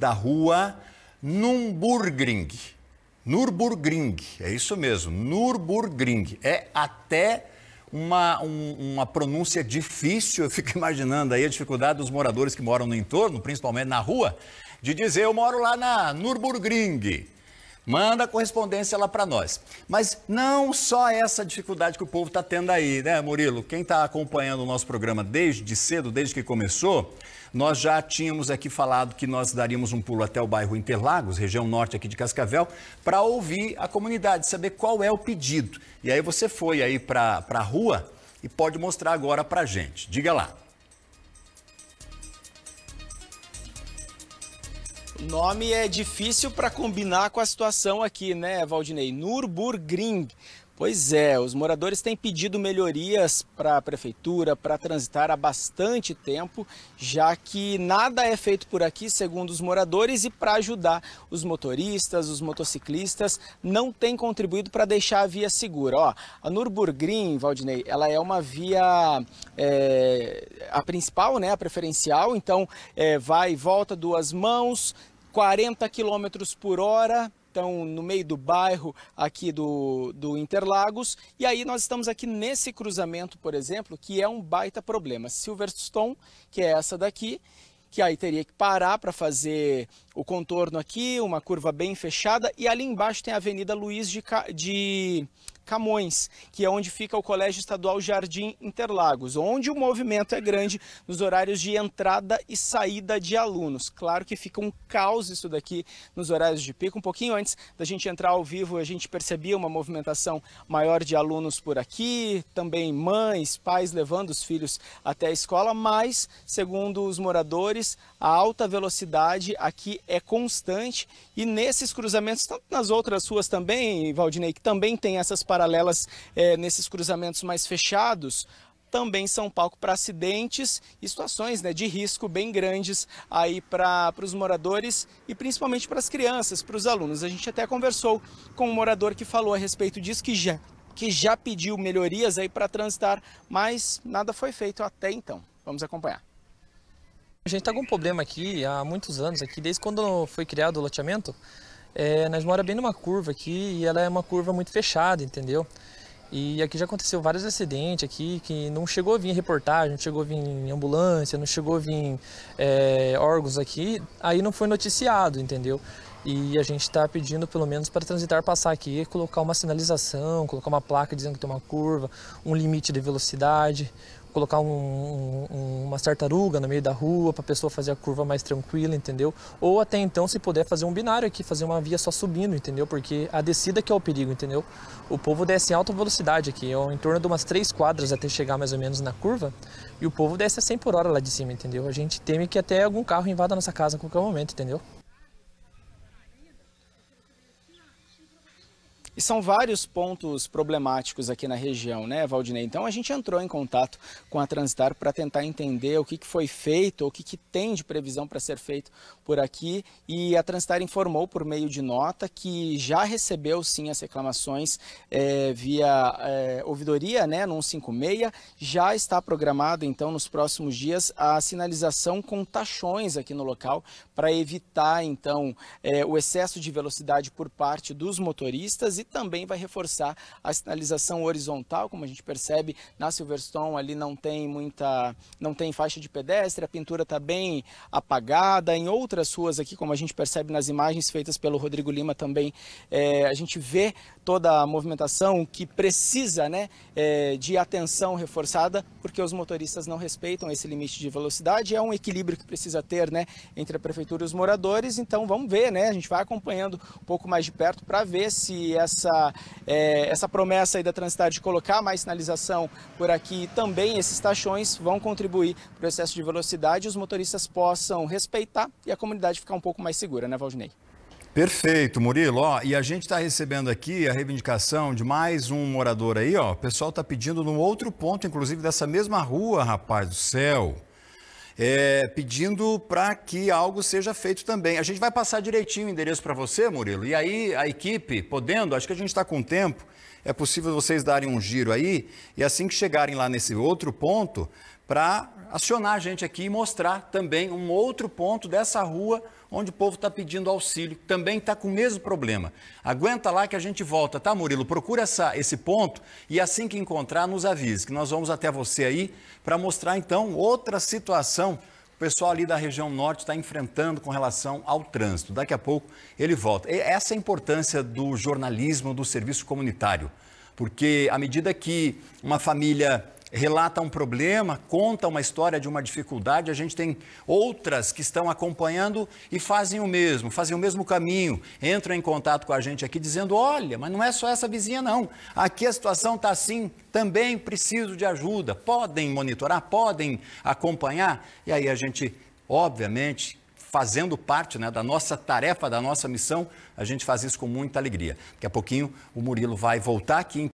da rua Nürburgring. Nürburgring, é isso mesmo, Nürburgring. É até uma, um, uma pronúncia difícil, eu fico imaginando aí a dificuldade dos moradores que moram no entorno, principalmente na rua, de dizer eu moro lá na Nürburgring. Manda a correspondência lá para nós. Mas não só essa dificuldade que o povo está tendo aí, né, Murilo? Quem está acompanhando o nosso programa desde cedo, desde que começou, nós já tínhamos aqui falado que nós daríamos um pulo até o bairro Interlagos, região norte aqui de Cascavel, para ouvir a comunidade, saber qual é o pedido. E aí você foi aí para a rua e pode mostrar agora para gente. Diga lá. O nome é difícil para combinar com a situação aqui, né, Valdinei? Nürburgring. Pois é, os moradores têm pedido melhorias para a prefeitura para transitar há bastante tempo, já que nada é feito por aqui, segundo os moradores, e para ajudar os motoristas, os motociclistas, não tem contribuído para deixar a via segura. Ó, a Nürburgring, Valdinei, ela é uma via é, a principal, né, a preferencial, então é, vai e volta duas mãos, 40 km por hora, então no meio do bairro aqui do, do Interlagos. E aí nós estamos aqui nesse cruzamento, por exemplo, que é um baita problema. Silverstone, que é essa daqui, que aí teria que parar para fazer o contorno aqui, uma curva bem fechada, e ali embaixo tem a Avenida Luiz de, de Camões, que é onde fica o Colégio Estadual Jardim Interlagos, onde o movimento é grande nos horários de entrada e saída de alunos. Claro que fica um caos isso daqui nos horários de pico. Um pouquinho antes da gente entrar ao vivo, a gente percebia uma movimentação maior de alunos por aqui, também mães, pais levando os filhos até a escola, mas, segundo os moradores, a alta velocidade aqui é constante e nesses cruzamentos, tanto nas outras ruas também, Valdinei, que também tem essas paralelas é, nesses cruzamentos mais fechados, também são palco para acidentes e situações né, de risco bem grandes aí para os moradores e principalmente para as crianças, para os alunos. A gente até conversou com um morador que falou a respeito disso, que já, que já pediu melhorias aí para transitar, mas nada foi feito até então. Vamos acompanhar. A gente está com um problema aqui há muitos anos, aqui desde quando foi criado o loteamento, é, nós moramos bem numa curva aqui e ela é uma curva muito fechada, entendeu? E aqui já aconteceu vários acidentes aqui que não chegou a vir reportagem, não chegou a vir ambulância, não chegou a vir é, órgãos aqui, aí não foi noticiado, entendeu? E a gente está pedindo pelo menos para transitar passar aqui, colocar uma sinalização, colocar uma placa dizendo que tem uma curva, um limite de velocidade, colocar um, um, uma tartaruga no meio da rua para a pessoa fazer a curva mais tranquila, entendeu? Ou até então, se puder fazer um binário aqui, fazer uma via só subindo, entendeu? Porque a descida que é o perigo, entendeu? O povo desce em alta velocidade aqui, é em torno de umas três quadras até chegar mais ou menos na curva, e o povo desce a 100 por hora lá de cima, entendeu? A gente teme que até algum carro invada a nossa casa a qualquer momento, entendeu? E são vários pontos problemáticos aqui na região, né, Valdinei? Então a gente entrou em contato com a Transitar para tentar entender o que, que foi feito, o que, que tem de previsão para ser feito por aqui. E a Transitar informou por meio de nota que já recebeu sim as reclamações é, via é, ouvidoria, né, no 156. Já está programado então nos próximos dias a sinalização com taxões aqui no local para evitar então é, o excesso de velocidade por parte dos motoristas e também vai reforçar a sinalização horizontal, como a gente percebe na Silverstone ali não tem muita, não tem faixa de pedestre, a pintura está bem apagada. Em outras ruas aqui, como a gente percebe nas imagens feitas pelo Rodrigo Lima também, é, a gente vê toda a movimentação que precisa né, é, de atenção reforçada, porque os motoristas não respeitam esse limite de velocidade. É um equilíbrio que precisa ter né, entre a prefeitura e os moradores. Então vamos ver, né? A gente vai acompanhando um pouco mais de perto para ver se essa essa, é, essa promessa aí da Transitar de colocar mais sinalização por aqui também esses taxões vão contribuir para o excesso de velocidade os motoristas possam respeitar e a comunidade ficar um pouco mais segura, né, Valdinei? Perfeito, Murilo. Ó, e a gente está recebendo aqui a reivindicação de mais um morador aí, ó. O pessoal está pedindo num outro ponto, inclusive dessa mesma rua, rapaz do céu é, pedindo para que algo seja feito também. A gente vai passar direitinho o endereço para você, Murilo, e aí a equipe, podendo, acho que a gente está com tempo, é possível vocês darem um giro aí, e assim que chegarem lá nesse outro ponto, para acionar a gente aqui e mostrar também um outro ponto dessa rua onde o povo está pedindo auxílio, também está com o mesmo problema. Aguenta lá que a gente volta, tá, Murilo? Procura essa, esse ponto e assim que encontrar, nos avise, que nós vamos até você aí para mostrar então outra situação o pessoal ali da região norte está enfrentando com relação ao trânsito. Daqui a pouco ele volta. Essa é a importância do jornalismo, do serviço comunitário, porque à medida que uma família relata um problema, conta uma história de uma dificuldade, a gente tem outras que estão acompanhando e fazem o mesmo, fazem o mesmo caminho, entram em contato com a gente aqui dizendo: olha, mas não é só essa vizinha, não. Aqui a situação está assim, também preciso de ajuda. Podem monitorar, podem acompanhar. E aí a gente, obviamente, fazendo parte né, da nossa tarefa, da nossa missão, a gente faz isso com muita alegria. Daqui a pouquinho o Murilo vai voltar aqui.